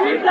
సీట్ల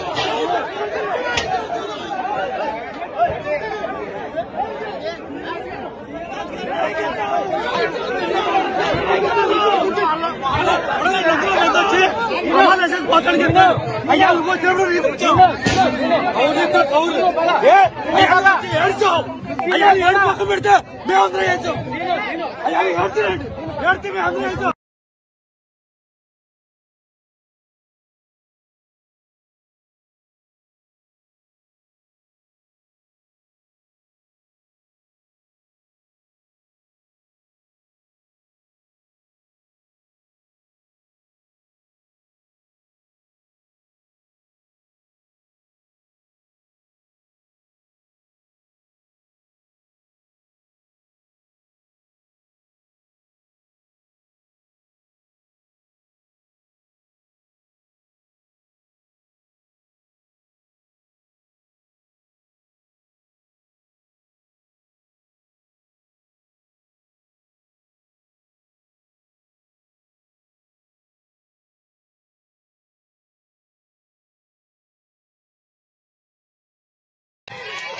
మీరు ఓడిపోకూడదు మీరు అందరూ కష్టపడి చేశాం మేము చేసాం కదా మీరు అనబడతారు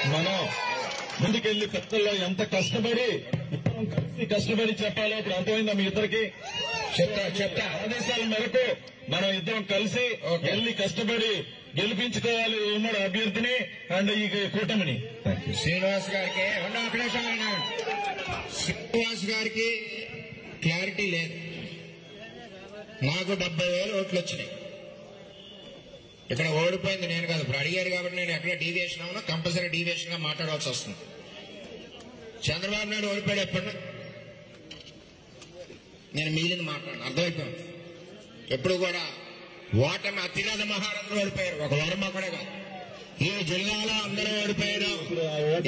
మనం ముందుకెళ్ళి పెద్దల్లో ఎంత కష్టపడి ఇద్దరం కలిసి కష్టపడి చెప్పాలో ఇప్పుడు అర్థమైందా మీ ఇద్దరికి? చెప్తా చెప్తా. ఆదేశాల మేరకు మనం ఇద్దరం కలిసి వెళ్ళి కష్టపడి గెలిపించుకోవాలి ఉమ్మడి అభ్యర్థిని అండ్ ఈ కూటమిని. శ్రీనివాస్ గారికి శ్రీనివాస్ గారికి క్లారిటీ లేదు. నాకు డెబ్బై వేలు ఓట్లు వచ్చినాయి. ఇక్కడ ఓడిపోయింది నేను కాదు. ఇప్పుడు అడిగారు కాబట్టి నేను ఎక్కడ డీవియేషన్ అవునా కంపల్సరీ డీవియేషన్గా మాట్లాడాల్సి వస్తుంది. చంద్రబాబు నాయుడు ఓడిపోయాడు ఎప్పుడు? నేను మిగిలింది మాట్లాడను. అర్థమైపోయింది? ఎప్పుడు కూడా ఓటమి అతిరథ మహారథులు ఓడిపోయారు. ఒక వర్మ కూడా కాదు. ఈ జిల్లాలో అందరూ ఓడిపోయారు?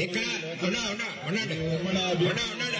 ఇక్కడ ఉన్నా ఉన్నా ఉండండి ఉమ్మడి ఉన్నా ఉండండి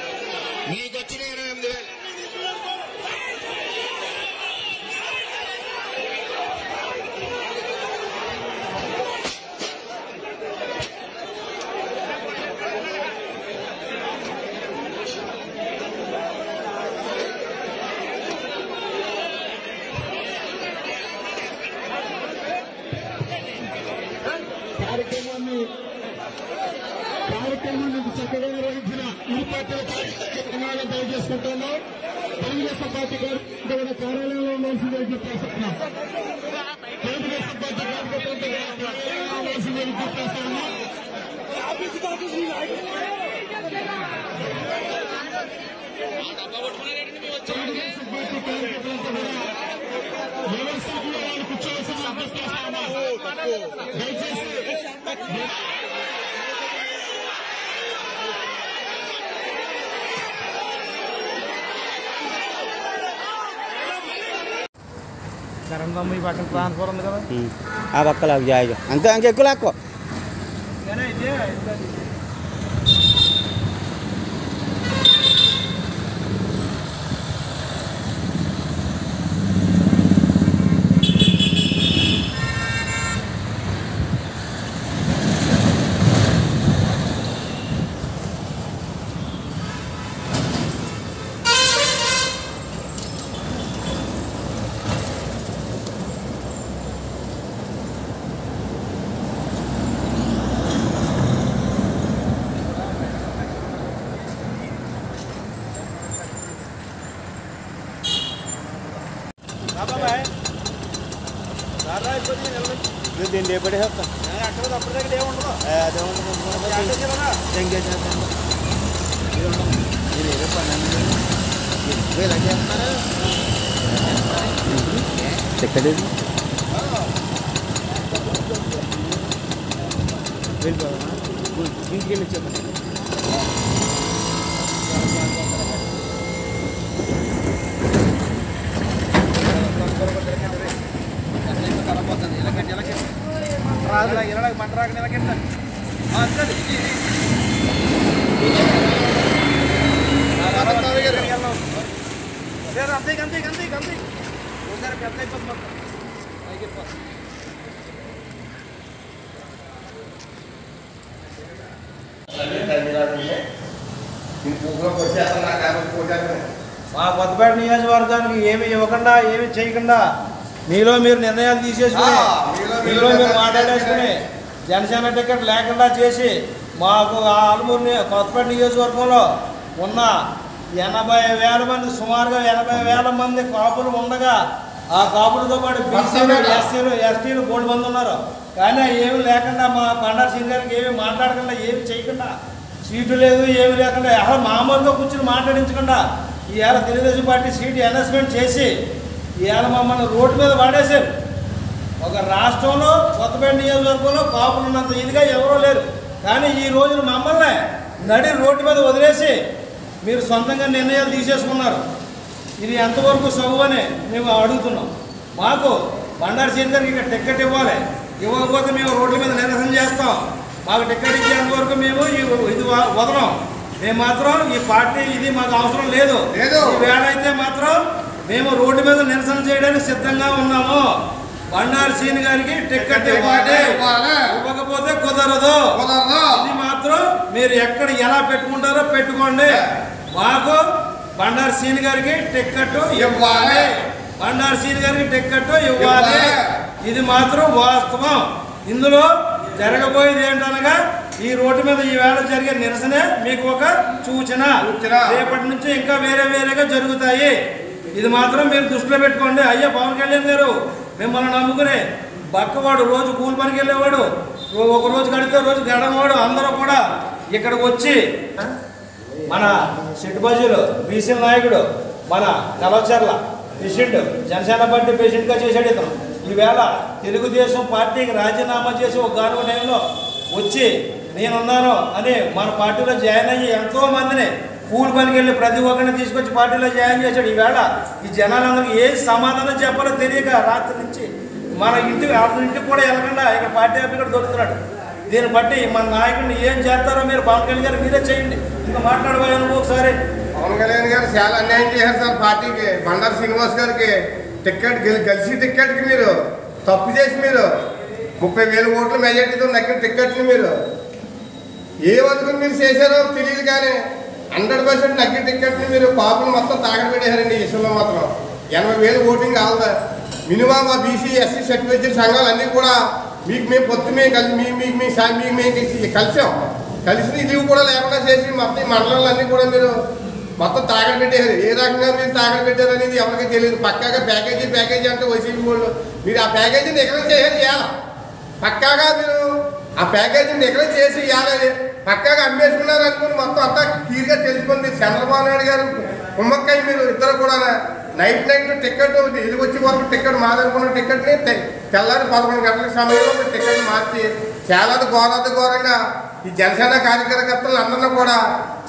ఇరు పార్టీల కార్యక్రమాలను దయచేసుకుంటున్నాం తెలుగుదేశం పార్టీ కార్యక్రమం కూడా కార్యాలయంలో ఉండాల్సిందే చెప్పేస్తున్నాం తెలుగుదేశం పార్టీ కార్యక్రమం కార్యాలయంలో ఉండాల్సిందే చెప్పేస్తున్నాం తెలుగుదేశం పార్టీ కార్యక్రమంతో కూడా ఎవరి సీట్లో వాళ్ళు కూర్చోవలసిన అభ్యర్థిస్తున్నాం దయచేసి Apa Ah, bakal lagi aja. Antara angkat kulak kok. ఇది దీన్ని రేపడే అక్కడ అప్పటి దగ్గర ఏముండదు అదే ఎక్కడేది ఇంటికి వెళ్ళి చెప్పండి అంతే అంతే అంతే అంతే ఒకసారి పెద్ద అయిపోతుంది మొత్తం పైకి వెళ్ళిపోతుంది. మా కొత్తపేట నియోజకవర్గానికి ఏమి ఇవ్వకుండా ఏమి చేయకుండా మీలో మీరు నిర్ణయాలు తీసేసుకుని మీలో మీరు మాట్లాడేసుకుని జనసేన టికెట్ లేకుండా చేసి మాకు ఆ ఆలమూరు కొత్తపేట నియోజకవర్గంలో ఉన్న ఎనభై వేల మంది సుమారుగా ఎనభై వేల మంది కాపులు ఉండగా ఆ కాపులతో పాటు బీసీలు ఎస్సీలు ఎస్టీలు మూడు మంది ఉన్నారు. కానీ ఏమి లేకుండా మా బండారు సింగ్ గారికి ఏమి మాట్లాడకుండా ఏమి చేయకుండా సీటు లేదు ఏమి లేకుండా అసలు మామూలుగా కూర్చుని మాట్లాడించకుండా ఈవేళ తెలుగుదేశం పార్టీ సీటు అనౌన్స్మెంట్ చేసి ఈవేళ మమ్మల్ని రోడ్డు మీద వాడేశారు. ఒక రాష్ట్రంలో కొత్తపేట నియోజకవర్గంలో కాపులు ఉన్నంత ఇదిగా ఎవరో లేరు. కానీ ఈ రోజున మమ్మల్ని నడి రోడ్డు మీద వదిలేసి మీరు సొంతంగా నిర్ణయాలు తీసేసుకున్నారు. ఇది ఎంతవరకు సబు అని మేము అడుగుతున్నాం. మాకు బండారు సీన్ గారికి ఇక్కడ టికెట్ ఇవ్వాలి. ఇవ్వకపోతే మేము రోడ్ల మీద నిరసన చేస్తాం. మాకు టికెట్ ఇచ్చేంత వరకు మేము ఈ ఇది వదలం. మేము మాత్రం ఈ పార్టీ ఇది మాకు అవసరం లేదు. లేదు. ఈ వేళ అయితే మాత్రం మేము రోడ్డు మీద నిరసన చేయడానికి సిద్ధంగా ఉన్నాము. బండారు సీన్ గారికి టికెట్ ఇవ్వాలి. ఇవ్వకపోతే కుదరదు కుదరదు. ఇది మాత్రం మీరు ఎక్కడ ఎలా పెట్టుకుంటారో పెట్టుకోండి మాకు బండారు సీన్ గారికి టికెట్ ఇవ్వాలి. బండారు సీన్ గారికి టికెట్ ఇవ్వాలి. ఇది మాత్రం వాస్తవం ఇందులో జరగబోయేది ఏంటనగా ఈ రోడ్డు మీద ఈ వేళ జరిగే నిరసనే మీకు ఒక సూచన. రేపటి నుంచి ఇంకా వేరే వేరేగా జరుగుతాయి ఇది మాత్రం మీరు దృష్టిలో పెట్టుకోండి అయ్యా పవన్ కళ్యాణ్ గారు మిమ్మల్ని నమ్ముకునే బక్కవాడు రోజు కూలి పనికి వెళ్ళేవాడు ఒక రోజు గడితే రోజు గడమవాడు అందరూ కూడా ఇక్కడికి వచ్చి మన సిట్టుబజీలు బీసీ నాయకుడు మన కలవచర్ల పేషెంట్ జనసేన పార్టీ పేషెంట్గా చేశాడు ఇతను. ఈవేళ తెలుగుదేశం పార్టీకి రాజీనామా చేసి ఒక గానుగ టైంలో వచ్చి నేనున్నాను అని మన పార్టీలో జాయిన్ అయ్యి ఎంతో మందిని కూలి పనికి వెళ్ళి ప్రతి ఒక్కరిని తీసుకొచ్చి పార్టీలో జాయిన్ చేశాడు. ఈవేళ ఈ జనాలందరికీ ఏ సమాధానం చెప్పాలో తెలియక రాత్రి నుంచి మన ఇంటికి అతని ఇంటికి కూడా వెళ్ళకుండా ఇక్కడ పార్టీ ఆఫీస్ కూడా దొరుకుతున్నాడు. దీన్ని బట్టి మన నాయకుడిని ఏం చేస్తారో మీరు పవన్ కళ్యాణ్ గారు మీరే చేయండి. ఇంకా మాట్లాడబోయే ఒకసారి. పవన్ కళ్యాణ్ గారు చాలా అన్యాయం చేశారు సార్ పార్టీకి. బండారు శ్రీనివాస్ గారికి టికెట్ గెలి- గెలిచి టికెట్కి మీరు తప్పు చేసి మీరు ముప్పై వేల ఓట్ల మెజార్టీతో నక్కిన టికెట్ని మీరు ఏ వరకు మీరు చేశారో తెలియదు కానీ హండ్రెడ్ పర్సెంట్ నక్కిన టికెట్ని మీరు కాపులు మొత్తం తాగడ పెట్టేశారండి ఈ విషయంలో మాత్రం ఎనభై వేలు ఓటింగ్ కావాలా మినిమం ఆ బీసీ ఎస్సీ సర్టిఫికేట్ సంఘాలు అన్నీ కూడా మీకు మేము పొత్తు మేము కలిసి మీ మీకు మీ సా- మీకు మేము కలిసి- కలిసాం కలిసిన ఇది కూడా లేకుండా చేసి మొత్తం ఈ మండలాలన్నీ కూడా మీరు మొత్తం తాగడ పెట్టేశారు ఏ రకంగా మీరు తాగడ పెట్టారు అనేది ఎవరికి తెలియదు పక్కాగా ప్యాకేజీ ప్యాకేజీ అంటే వైసీపీ వాళ్ళు మీరు ఆ ప్యాకేజీని ఎక్కడ చేయాలి చేయాలి పక్కాగా మీరు ఆ ప్యాకేజీని నెగ్లెక్ట్ చేసి ఇవ్వాలి పక్కాగా అమ్మేసుకున్నారు అనుకుని మొత్తం అంతా క్లియర్గా తెలిసిపోయింది చంద్రబాబు నాయుడు గారు కుమ్మక్కయ్య మీరు ఇద్దరు కూడా నైట్ నైట్ టికెట్ ఇది వచ్చే వరకు టికెట్ మాదనుకున్న టికెట్ని తె- తెల్లారి పదకొండు గంటల సమయంలో మీరు టికెట్ మార్చి చాలా ఘోరాది ఘోరంగా ఈ జనసేన కార్యకర్తలు అందరినీ కూడా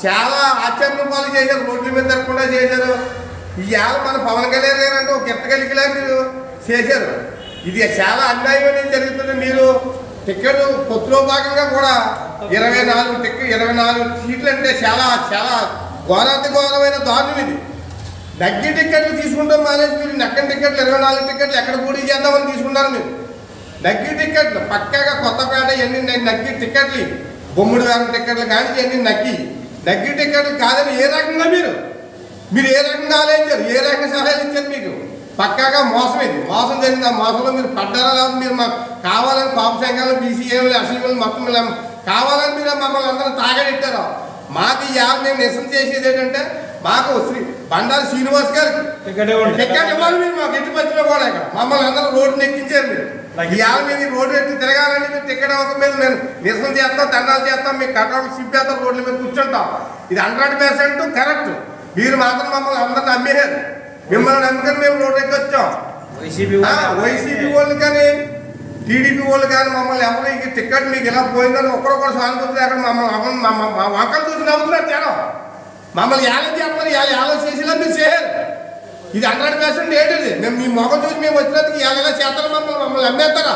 చాలా ఆశ్చర్యం పాలు చేశారు. రోడ్ల మీద తిరగకుండా చేశారు. ఇవాళ మన పవన్ కళ్యాణ్ గారు అంటే ఒక గిట్టగలిగిలా మీరు చేశారు. ఇది చాలా అన్యాయం అనేది జరుగుతుంది. మీరు టికెట్ పొత్తులో భాగంగా కూడా ఇరవై నాలుగు టికెట్ ఇరవై నాలుగు సీట్లు అంటే చాలా చాలా ఘోరాతి ఘోరమైన దారుణం ఇది. దగ్గర టికెట్లు తీసుకుంటాం మానేసి మీరు నక్కని టికెట్లు ఇరవై నాలుగు టికెట్లు ఎక్కడ పోటీ చేద్దామని తీసుకున్నారు మీరు. నగ్గి టికెట్లు పక్కాగా కొత్తపేట ఎన్ని నక్కి నగ్గి టికెట్లు బొమ్మిడి వేల టికెట్లు కానీ ఎన్ని నగ్గి. నగ్గి టికెట్లు కాదని ఏ రకంగా మీరు? మీరు ఏ రకంగా ఆలోచించారు? ఏ రకంగా సలహాలు ఇచ్చారు మీకు? పక్కాగా మోసం ఇది. మోసం జరిగింది. ఆ మోసంలో మీరు పడ్డారా లేదా మీరు మాకు కావాలని పాప సంఘాలు బీసీఏలు అసలు మొత్తం కావాలని మీరు మమ్మల్ని అందరూ తాగడెట్టారు మాకు ఈ యాప్ మేము నిరసన చేసేది ఏంటంటే మాకు శ్రీ బండారు శ్రీనివాస్ గారికి టికెట్ ఇవ్వాలి మీరు మాకు ఎట్టి పచ్చిలో కూడా ఇక్కడ. మమ్మల్ని అందరూ రోడ్డు ఎక్కించారు మీరు. ఈ యాప్ మీద ఈ రోడ్డు ఎక్కి తిరగాలని మీరు టికెట్ ఇవ్వక మీద మేము నిరసన చేస్తాం దండాలు చేస్తాం మీకు కట్టాలు సిప్పేస్తాం రోడ్ల మీద కూర్చుంటాం. ఇది హండ్రెడ్ పర్సెంట్ కరెక్ట్. మీరు మాత్రం మమ్మల్ని అందరిని నమ్మేశారు. మిమ్మల్ని నమ్ముకొని మేము రోడ్డు ఎక్కి వచ్చాం ఆ, వైసీపీ వాళ్ళు కానీ టీడీపీ వాళ్ళు కానీ మమ్మల్ని ఎవరు ఈ టికెట్ మీకు ఇలా పోయిందని ఒక్కరొక్కరు సానుభూతి అక్కడ మమ్మల్ని మమ్మల్ని మా- మా- మా వంకలు చూసి నవ్వుతున్నారు జనం మమ్మల్ని ఏలం చేస్తారు ఏళ్ళ ఏలం చేసేలా మీరు చేయరు ఇది హండ్రెడ్ పర్సెంట్ ఏంటిది మేము మీ మొఖం చూసి మేము వచ్చినందుకు ఏళ్ళగా చేస్తారు మమ్మల్ని మమ్మల్ని అమ్మేస్తారా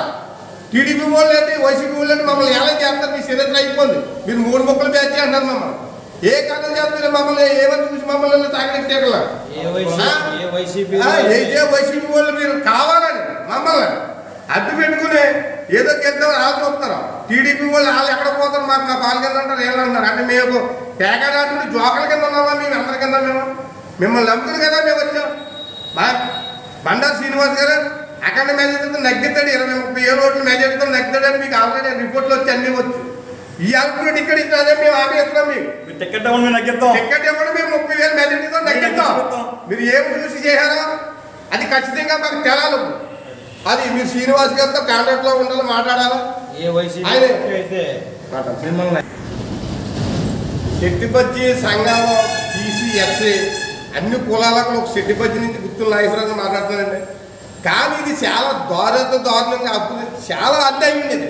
టీడీపీ వాళ్ళు ఏంటి వైసీపీ వాళ్ళు ఏంటి మమ్మల్ని ఏలం చేస్తారు మీ చరిత్ర అయిపోయింది మీరు మూడు మొక్కలు బ్యాచ్ అంటారు మమ్మల్ని ఏ కారణం చేస్తారు మమ్మల్ని ఏమని చూసి మమ్మల్ని తాగడెట్టేకలా ఏ వైసీపీ ఏ వైసీపీ ఆ, ఏ వైసీపీ వాళ్ళు మీరు కావాలని మమ్మల్ని అడ్డు పెట్టుకుని ఏదో గెలుద్దాం వాళ్ళు చూస్తారు టీడీపీ వాళ్ళు వాళ్ళు ఎక్కడ పోతారు మాకు మా పాలు కింద అంటారు ఏళ్ళు అంటారు అంటే మేము పేకాడాడుకుంటే జోకల కింద ఉన్నామా మేము? అందరి కింద మేము? మిమ్మల్ని నమ్ముకుని కదా మేము వచ్చాం. మా బండారు శ్రీనివాస్ గారు అక్కడ మెజార్టీతో నగ్గుతాడు ఇరవై ముప్పై ఏడు ఓట్లు మెజార్టీతో నగ్గుతాడని మీకు ఆల్రెడీ రిపోర్ట్లు వచ్చి అన్నీ వచ్చు. ఈ ఆల్రెడీ టికెట్ ఇచ్చిన అదే మేము ఆమె ఇస్తున్నాం మీకు టికెట్ ఇవ్వండి మేము టికెట్ ఇవ్వండి మేము ముప్పై వేలు మెజార్టీతో నగ్గిద్దాం మీరు ఏం చూసి చేశారో అది ఖచ్చితంగా మాకు తెలాలి. అది మీరు శ్రీనివాస్ గారితో కాంటాక్ట్లో ఉండాలి మాట్లాడాలి. ఏ ఆయనే. అయితే? మిమ్మల్ని శెట్టిపచ్చి సంఘాలు అన్ని కులాలకు ఒక శెట్టిపచ్చి నుంచి గుర్తులు నాగేశ్వరరావు మాట్లాడుతున్నారండి. కానీ ఇది చాలా దారుణ దారుణంగా అప్పు చాలా అడ్డాయి ఉండేది.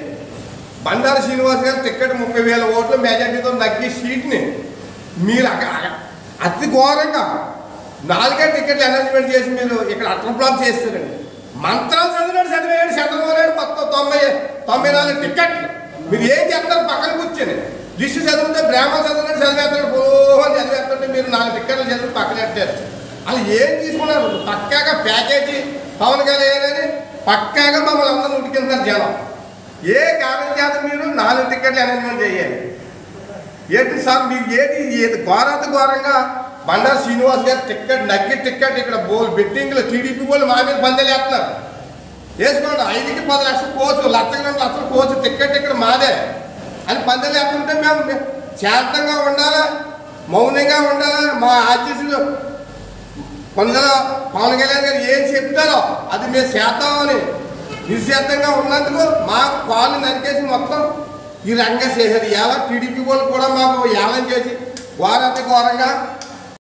బండారు శ్రీనివాస్ గారు టికెట్ ముప్పై వేల ఓట్ల మెజార్టీతో నగ్గి సీట్ని మీరు అతి ఘోరంగా నాలుగే టికెట్లు అనౌన్స్మెంట్ చేసి మీరు ఇక్కడ అట్ల బ్లాక్ చేస్తారండి. మంత్రాలు చదివాడు చదివాడు చంద్రబాబు మొత్తం తొంభై తొంభై నాలుగు టికెట్లు మీరు ఏం చేస్తారు? పక్కన కూర్చొని. లిస్టు చదివితే బ్రాహ్మణ చదివినట్టు చదివేస్తాడు. పోహని చదివేస్తుంటే మీరు నాలుగు టికెట్లు చదివి పక్కన పెట్టారు. అలా ఏం తీసుకున్నారు? పక్కాగా ప్యాకేజీ పవన్ కళ్యాణ్ అని పక్కాగా మమ్మల్ని అందరూ ఉడికింటారు జనం. ఏ కారణం చేత మీరు నాలుగు టిక్కెట్లు అనౌన్స్మెంట్ చేయాలి? ఏంటి సార్ మీరు ఏంటి ఏది ఘోరాత ఘోరంగా బండారు శ్రీనివాస్ గారు టికెట్ నగ్గి టిక్కెట్ ఇక్కడ బోల్ బెట్టింగ్లో టీడీపీ వాళ్ళు మా మీద పందెలేస్తున్నారు వేసుకోండి ఐదుకి పది లక్షలు కోచు లక్షకి రెండు లక్షలు కోచు టికెట్ ఇక్కడ మాదే అని పందెలేస్తుంటే మేము శాంతంగా ఉండాలా మౌనంగా ఉండాలా మా ఆర్టీసీలు కొందరు పవన్ కళ్యాణ్ గారు ఏం చెప్తారో అది మేము చేద్దామని నిశ్శబ్దంగా ఉన్నందుకు మా కాళ్ళు నరికేసి మొత్తం ఈ రంగం చేశారు ఎలా టీడీపీ వాళ్ళు కూడా మాకు ఏలం చేసి ఘోరంత ఘోరంగా